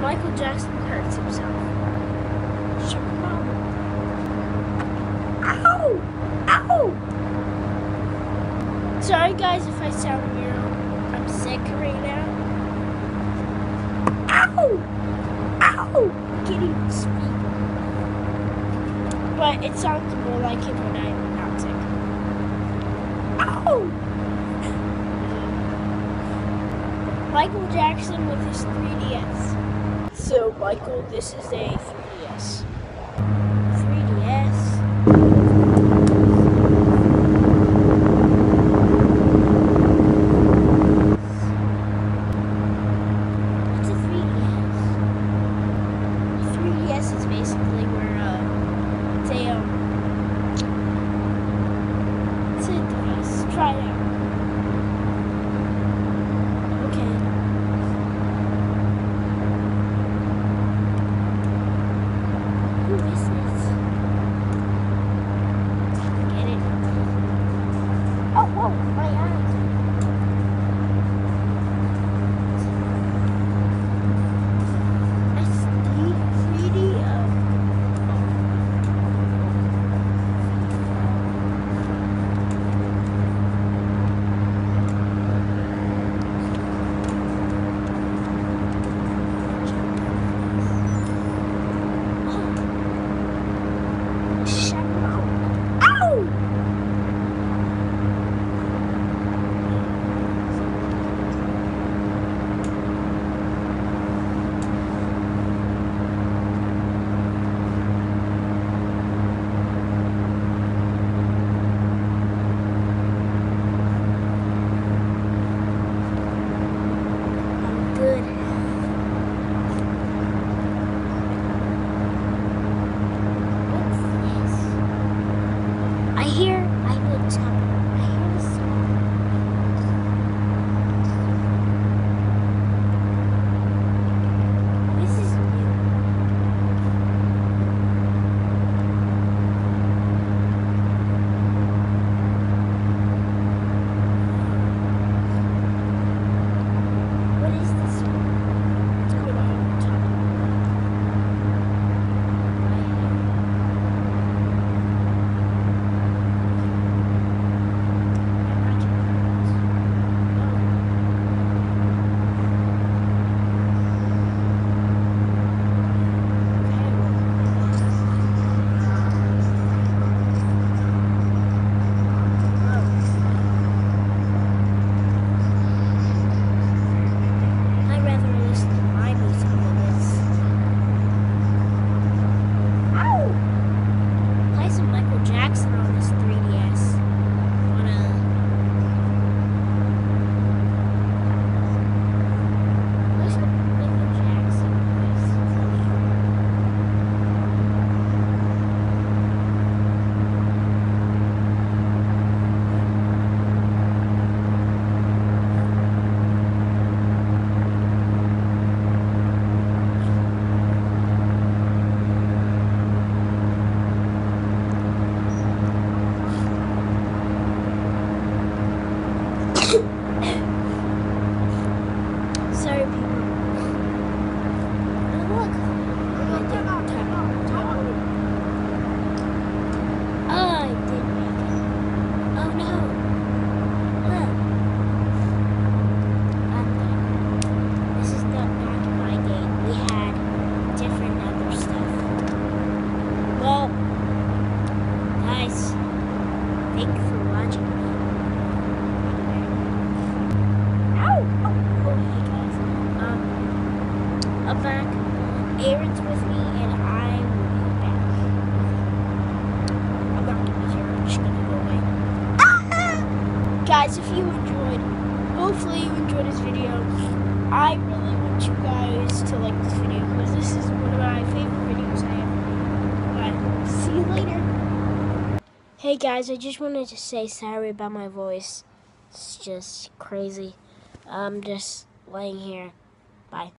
Michael Jackson hurts himself. Ow! Ow! Sorry guys if I sound weird. I'm sick right now. Ow! Ow! Getting speak. But it sounds more like it when I'm not sick. Ow! Michael Jackson with his 3DS. So, Michael, this is a 3DS. 3DS. What's a 3DS? A 3DS is basically where, uh, it's a, um, it's a device. Try it out. Okay. Who is this? Get it? Oh, whoa, my eyes. SD, 3D, um, Shut up. Ow! I'm good. What's this? Hear, I enjoyed this video. I really want you guys to like this video because this is one of my favorite videos I ever made. See you later. Hey guys, I just wanted to say sorry about my voice. It's just crazy. I'm just laying here. Bye.